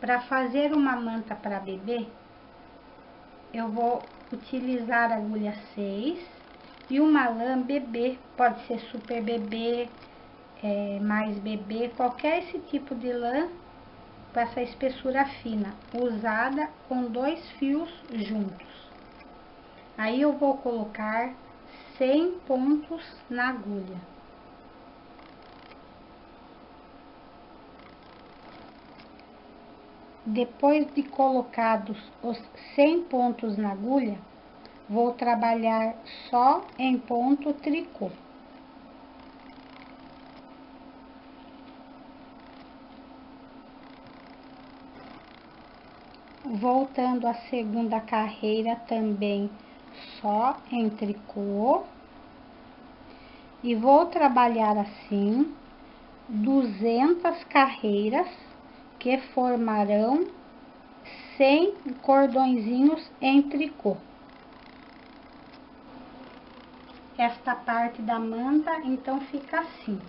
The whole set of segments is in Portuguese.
Para fazer uma manta para bebê, eu vou utilizar agulha 6 e uma lã bebê, pode ser super bebê, é, mais bebê, qualquer esse tipo de lã com essa espessura fina, usada com dois fios juntos. Aí eu vou colocar 100 pontos na agulha. Depois de colocados os 100 pontos na agulha, vou trabalhar só em ponto tricô. Voltando à segunda carreira também só em tricô. E vou trabalhar assim 200 carreiras que formarão 100 cordõezinhos em tricô. Esta parte da manta, então, fica assim.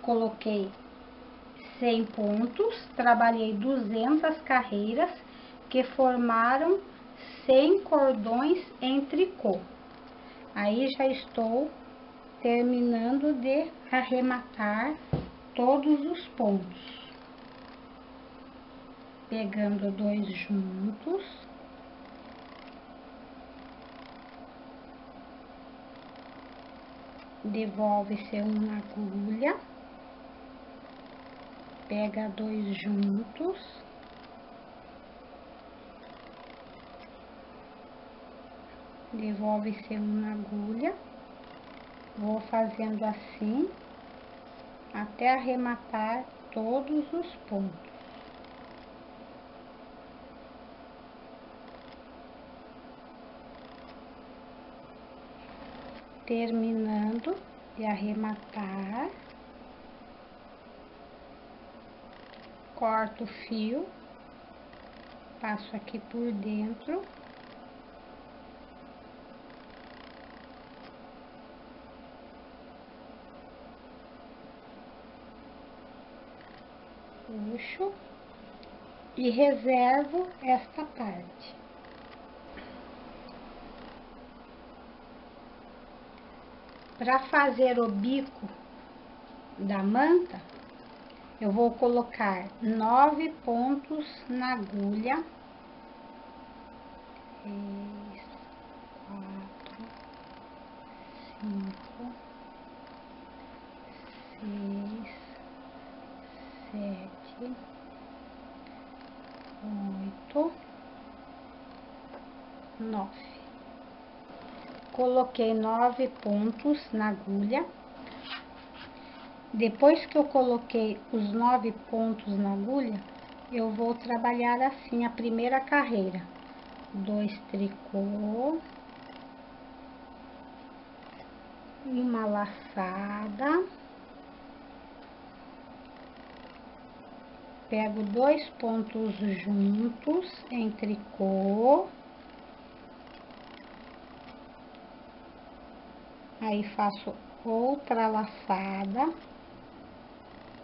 Coloquei 100 pontos, trabalhei 200 carreiras que formaram 100 cordões em tricô. Aí já estou terminando de arrematar todos os pontos pegando dois juntos. Devolve-se uma agulha. Pega dois juntos. Devolve-se uma agulha. Vou fazendo assim até arrematar todos os pontos. Terminando de arrematar, corto o fio, passo aqui por dentro. Puxo e reservo esta parte. Para fazer o bico da manta, eu vou colocar nove pontos na agulha. Três, quatro, cinco, seis, sete, oito, nove coloquei nove pontos na agulha. Depois que eu coloquei os nove pontos na agulha, eu vou trabalhar assim a primeira carreira. Dois tricô. Uma laçada. Pego dois pontos juntos em tricô. Aí faço outra laçada.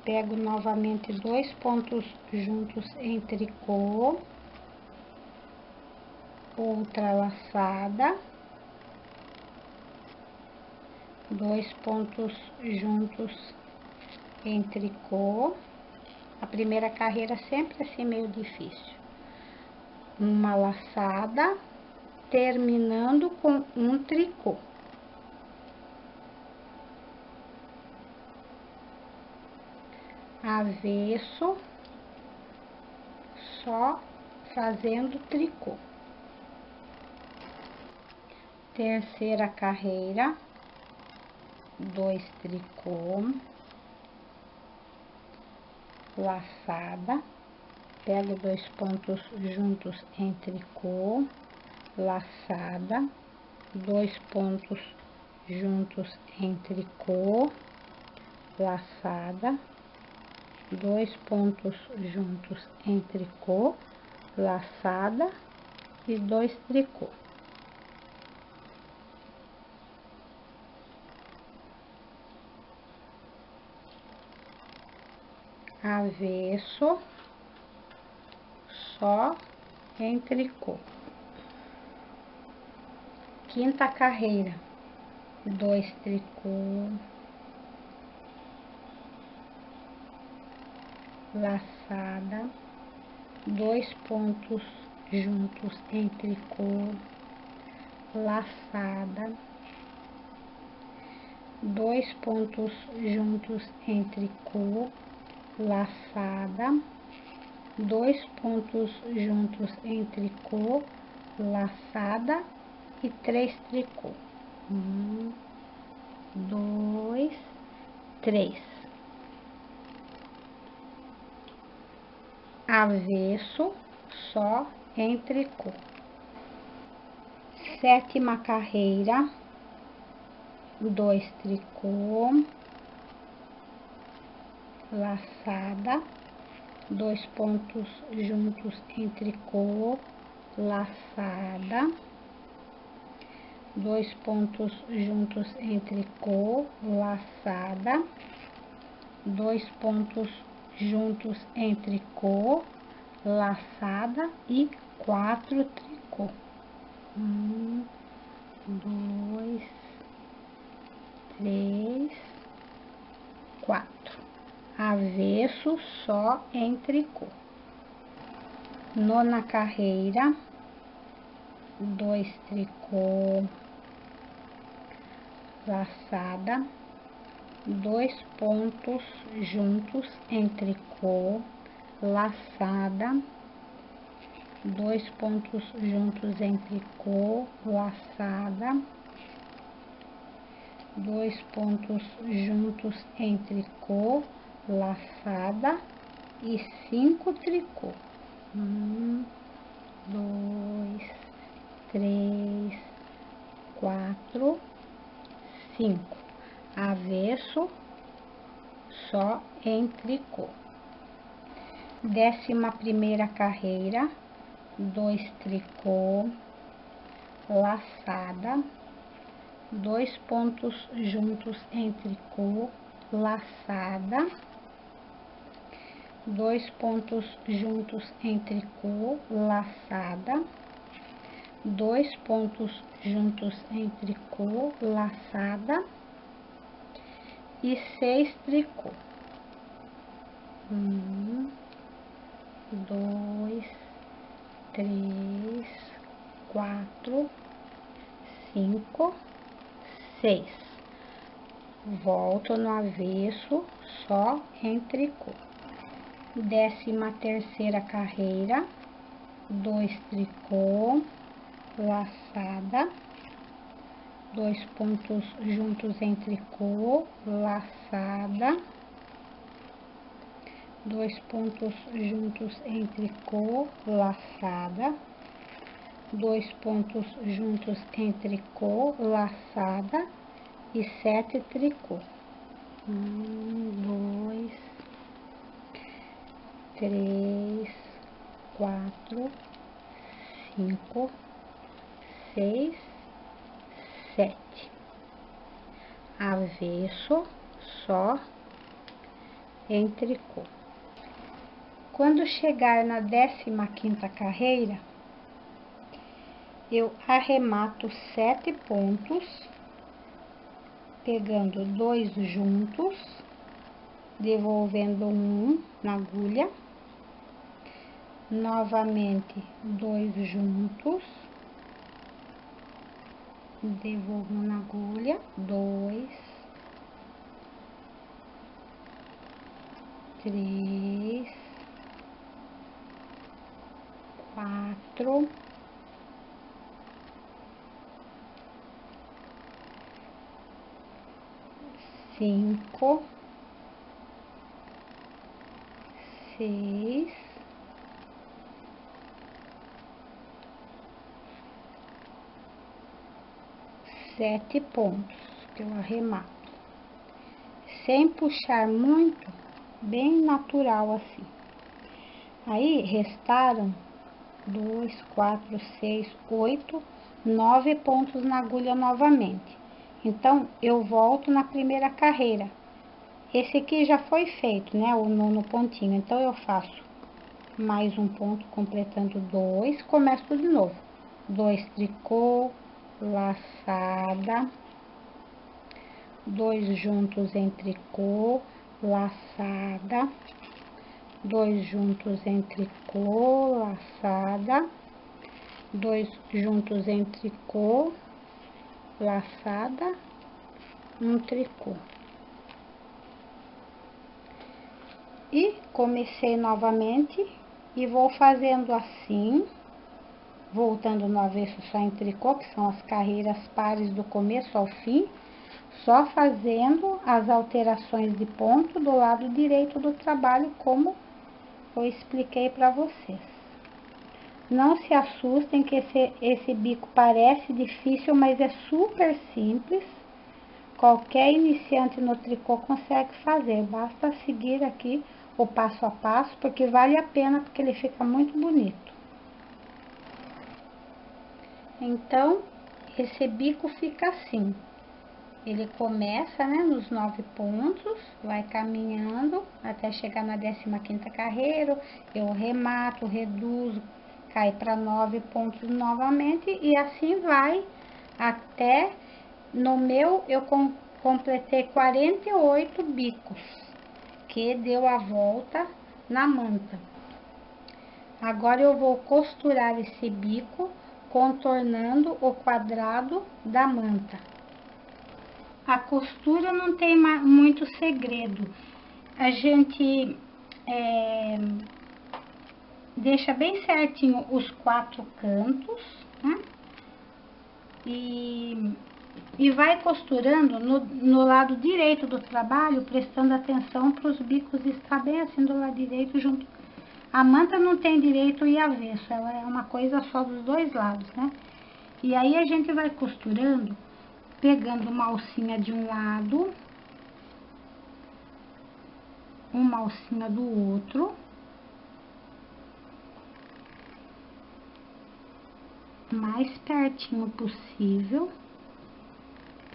Pego novamente dois pontos juntos em tricô. Outra laçada. Dois pontos juntos em tricô. A primeira carreira sempre assim meio difícil. Uma laçada, terminando com um tricô. Avesso, só fazendo tricô. Terceira carreira, dois tricô, laçada, pego dois pontos juntos em tricô, laçada, dois pontos juntos em tricô, laçada, dois pontos juntos em tricô, laçada e dois tricô. Avesso, só em tricô. Quinta carreira, dois tricô, laçada, dois pontos juntos em tricô, laçada, dois pontos juntos em tricô, laçada, dois pontos juntos em tricô, laçada e três tricô. Um, dois, três. Avesso, só em tricô. Sétima carreira, dois tricô, laçada, dois pontos juntos em tricô, laçada, dois pontos juntos em tricô, laçada, dois pontos juntos em tricô, laçada e quatro tricô. Um, dois, três, quatro. Avesso só em tricô. Nona carreira, dois tricô, laçada, dois pontos juntos em tricô, laçada, dois pontos juntos em tricô, laçada, dois pontos juntos em tricô, laçada e cinco tricô. Um, dois, três, quatro, cinco. Avesso, só em tricô. Décima primeira carreira, dois tricô, laçada, dois pontos juntos em tricô, laçada, dois pontos juntos em tricô, laçada, dois pontos juntos em tricô, laçada e seis tricô. Um, dois, três, quatro, cinco, seis. Volto no avesso, só em tricô. Décima terceira carreira, dois tricô, laçada, dois pontos juntos em tricô, laçada, dois pontos juntos em tricô, laçada, dois pontos juntos em tricô, laçada. E sete tricô. Um, dois, três, quatro, cinco, seis, sete. Avesso, só em tricô. Quando chegar na décima quinta carreira, eu arremato sete pontos, pegando dois juntos, devolvendo um na agulha, novamente dois juntos, devolvo na agulha, dois, três, quatro, cinco, seis, sete pontos que eu arremato, sem puxar muito, bem natural assim. Aí, restaram dois, quatro, seis, oito, nove pontos na agulha novamente. Então, eu volto na primeira carreira. Esse aqui já foi feito, né? O nono pontinho. Então, eu faço mais um ponto completando dois, começo de novo. Dois tricô, laçada, dois juntos em tricô, laçada, dois juntos em tricô, laçada, dois juntos em tricô, laçada, um tricô. E comecei novamente e vou fazendo assim, voltando no avesso só em tricô, que são as carreiras pares do começo ao fim, só fazendo as alterações de ponto do lado direito do trabalho, como eu expliquei para vocês. Não se assustem que esse, esse bico parece difícil, mas é super simples. Qualquer iniciante no tricô consegue fazer, basta seguir aqui o passo a passo, porque vale a pena, porque ele fica muito bonito. Então, esse bico fica assim. Ele começa, né, nos nove pontos, vai caminhando até chegar na décima quinta carreira, eu remato, reduzo, cai para nove pontos novamente, e assim vai até, no meu, eu com, completei 48 bicos, que deu a volta na manta. Agora, eu vou costurar esse bico, contornando o quadrado da manta. A costura não tem muito segredo. A gente é, deixa bem certinho os quatro cantos, né? E, e vai costurando no, no lado direito do trabalho, prestando atenção para os bicos estar bem assim do lado direito junto. A manta não tem direito e avesso, ela é uma coisa só dos dois lados, né? E aí a gente vai costurando pegando uma alcinha de um lado, uma alcinha do outro, mais pertinho possível,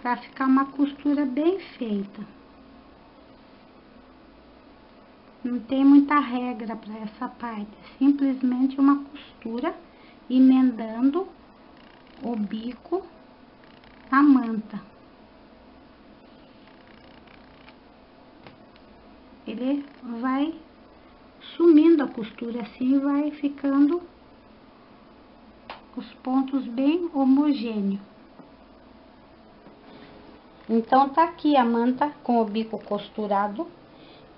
para ficar uma costura bem feita. Não tem muita regra para essa parte, simplesmente uma costura emendando o bico a manta. Ele vai sumindo a costura assim, vai ficando os pontos bem homogêneos. Então, tá aqui a manta com o bico costurado.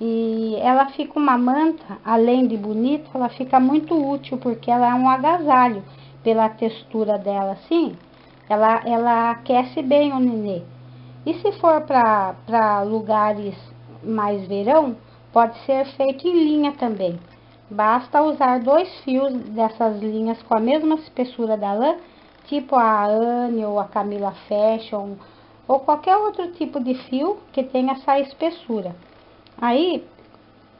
E ela fica uma manta, além de bonita, ela fica muito útil, porque ela é um agasalho, pela textura dela assim ela, ela aquece bem o nenê. E se for para lugares mais verão, pode ser feito em linha também. Basta usar dois fios dessas linhas com a mesma espessura da lã, tipo a Anne ou a Camila Fashion, ou qualquer outro tipo de fio que tenha essa espessura. Aí,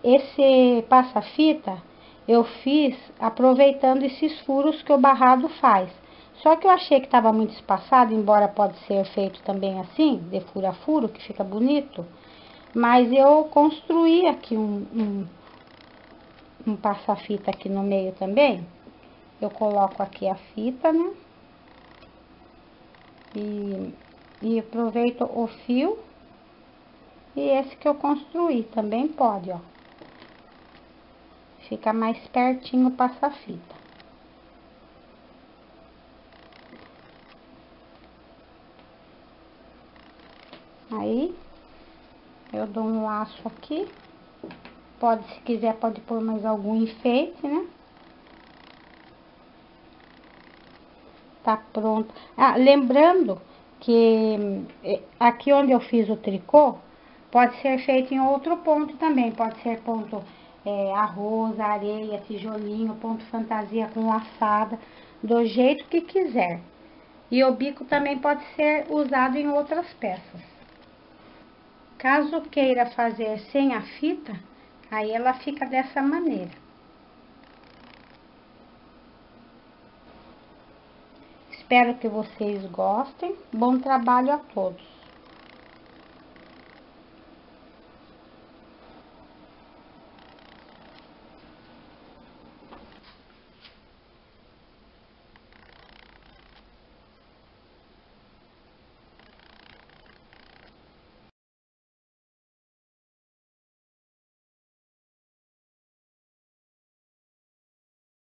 esse passa-fita eu fiz aproveitando esses furos que o barrado faz. Só que eu achei que estava muito espaçado, embora pode ser feito também assim, de furo a furo, que fica bonito. Mas eu construí aqui um, um, um passa-fita aqui no meio também. Eu coloco aqui a fita, né? E, e aproveito o fio. E esse que eu construí também pode, ó. Fica mais pertinho o passa-fita. Aí, eu dou um laço aqui. Pode, se quiser, pode pôr mais algum enfeite, né? Tá pronto. Ah, lembrando que eh, aqui onde eu fiz o tricô, pode ser feito em outro ponto também. Pode ser ponto é, arroz, areia, tijolinho, ponto fantasia com laçada, do jeito que quiser. E o bico também pode ser usado em outras peças. Caso queira fazer sem a fita, aí ela fica dessa maneira. Espero que vocês gostem. Bom trabalho a todos.